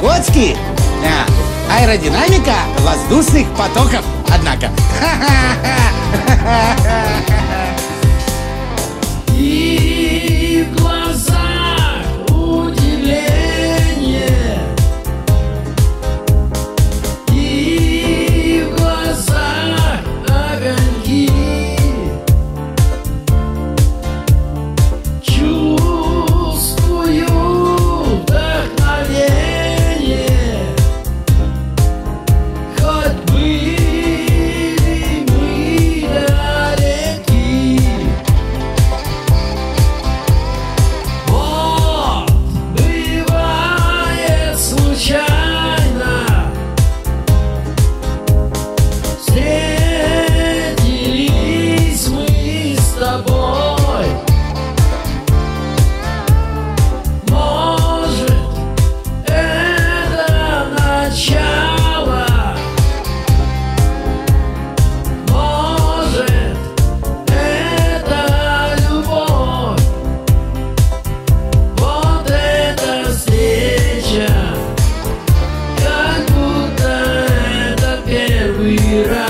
Чукотский. А, аэродинамика воздушных потоков, однако. И 지라